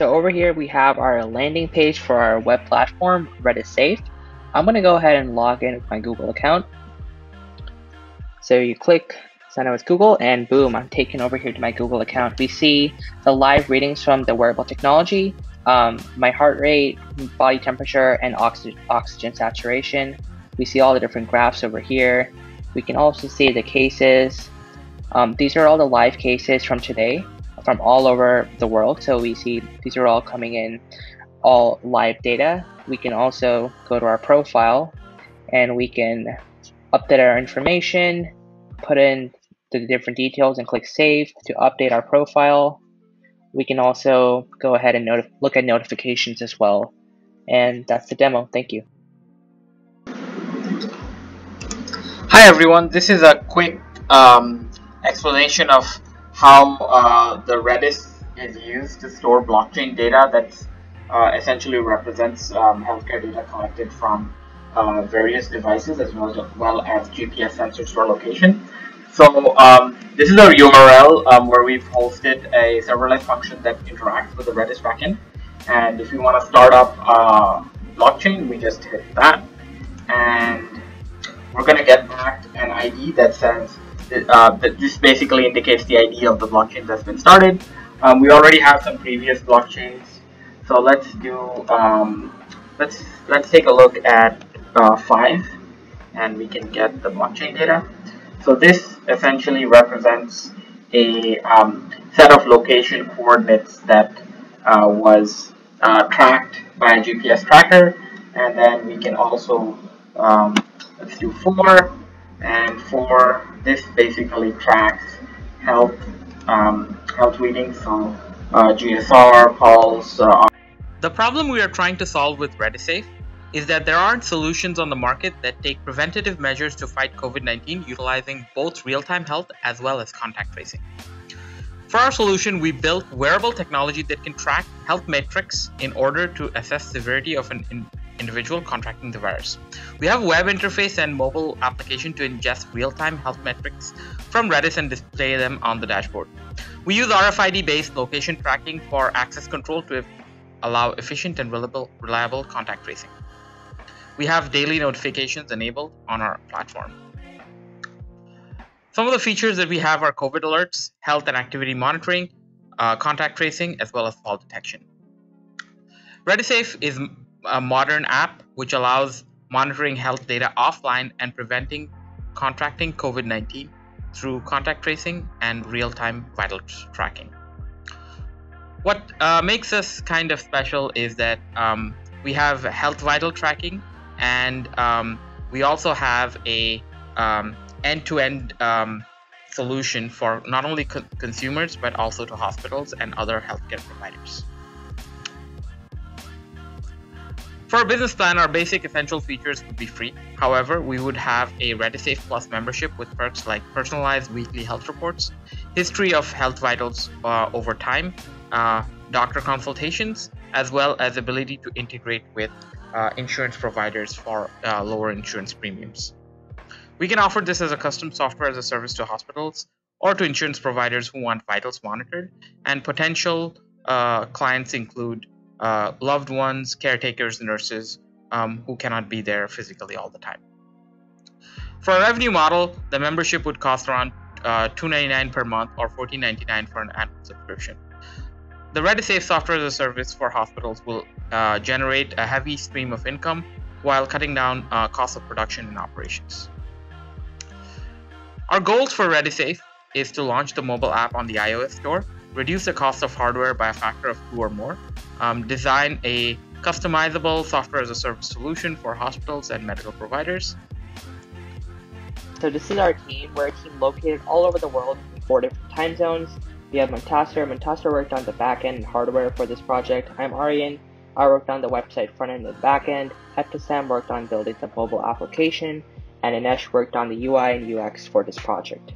So over here we have our landing page for our web platform, RediSafe. I'm to go ahead and log in with my Google account. So you click sign up with Google and boom, I'm taken over here to my Google account. We see the live readings from the wearable technology, um, my heart rate, body temperature, and oxy oxygen saturation. We see all the different graphs over here. We can also see the cases. Um, these are all the live cases from today from all over the world. So we see these are all coming in all live data. We can also go to our profile and we can update our information, put in the different details and click save to update our profile. We can also go ahead and look at notifications as well. And that's the demo. Thank you. Hi everyone, this is a quick um, explanation of how uh, the Redis is used to store blockchain data that uh, essentially represents um, healthcare data collected from uh, various devices as well as, well as GPS sensors for location. So um, this is our URL um, where we've hosted a serverless function that interacts with the Redis backend. And if you want to start up uh, blockchain, we just hit that. And we're going to get back an ID that says uh, this basically indicates the ID of the blockchain that's been started. Um, we already have some previous blockchains. So let's do, um, let's, let's take a look at uh, 5 and we can get the blockchain data. So this essentially represents a um, set of location coordinates that uh, was uh, tracked by a GPS tracker and then we can also um, let's do 4 and 4 this basically tracks health um, health readings so uh, GSR, pulse. Uh, the problem we are trying to solve with RediSafe is that there aren't solutions on the market that take preventative measures to fight COVID-19 utilizing both real-time health as well as contact tracing. For our solution, we built wearable technology that can track health metrics in order to assess severity of an individual contracting the virus. We have a web interface and mobile application to ingest real-time health metrics from Redis and display them on the dashboard. We use RFID-based location tracking for access control to allow efficient and reliable, reliable contact tracing we have daily notifications enabled on our platform. Some of the features that we have are COVID alerts, health and activity monitoring, uh, contact tracing, as well as fall detection. RediSafe is a modern app which allows monitoring health data offline and preventing contracting COVID-19 through contact tracing and real-time vital tracking. What uh, makes us kind of special is that um, we have health vital tracking and um, we also have a um, end-to-end um, solution for not only co consumers but also to hospitals and other healthcare providers. For our business plan, our basic essential features would be free. However, we would have a RediSafe Plus membership with perks like personalized weekly health reports, history of health vitals uh, over time, uh, doctor consultations, as well as ability to integrate with uh, insurance providers for uh, lower insurance premiums. We can offer this as a custom software as a service to hospitals or to insurance providers who want vitals monitored, and potential uh, clients include uh, loved ones, caretakers, nurses um, who cannot be there physically all the time. For a revenue model, the membership would cost around uh, $2.99 per month or $14.99 for an annual subscription. The RediSafe software as a service for hospitals will uh, generate a heavy stream of income while cutting down uh, costs of production and operations. Our goals for RediSafe is to launch the mobile app on the iOS store, reduce the cost of hardware by a factor of two or more, um, design a customizable software as a service solution for hospitals and medical providers. So this is our team. We're a team located all over the world in four different time zones we have Montasser. Montasser worked on the backend and hardware for this project. I'm Aryan. I worked on the website front end and backend. Eptasam worked on building the mobile application. And Anesh worked on the UI and UX for this project.